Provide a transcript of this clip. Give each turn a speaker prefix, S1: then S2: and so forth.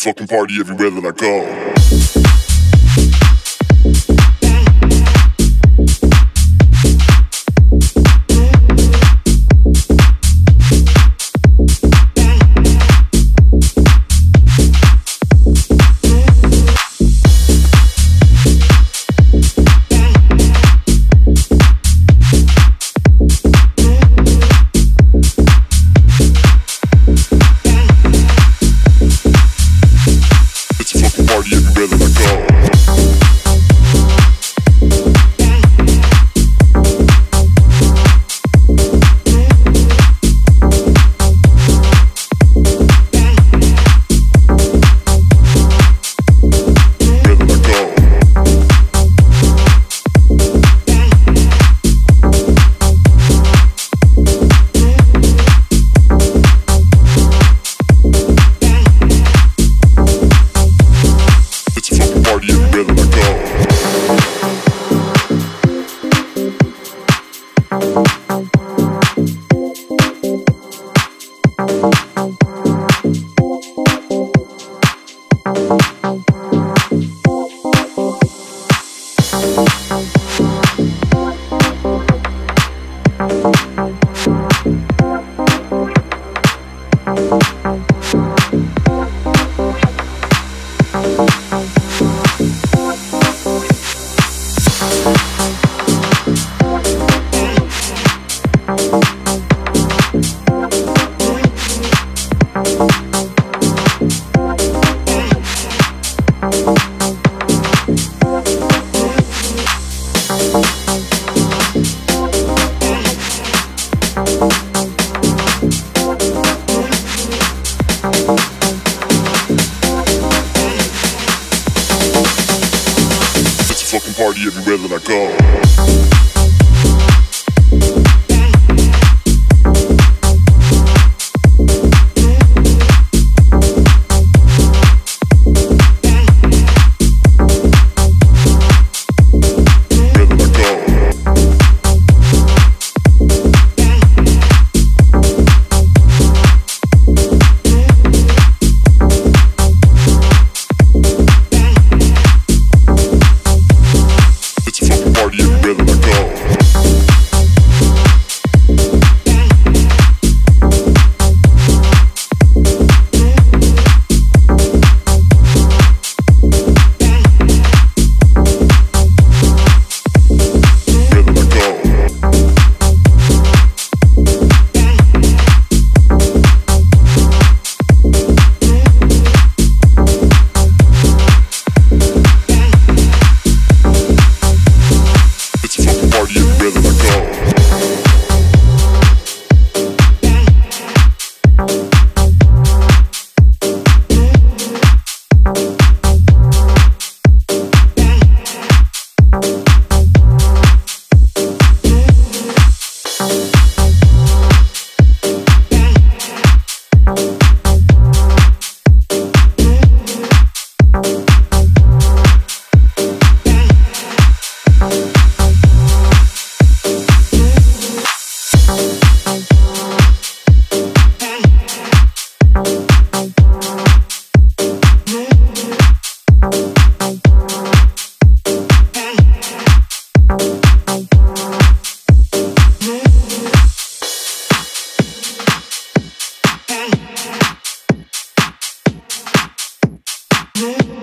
S1: fucking party everywhere that I go. party rhythm to go. party everywhere that I go.
S2: Yeah.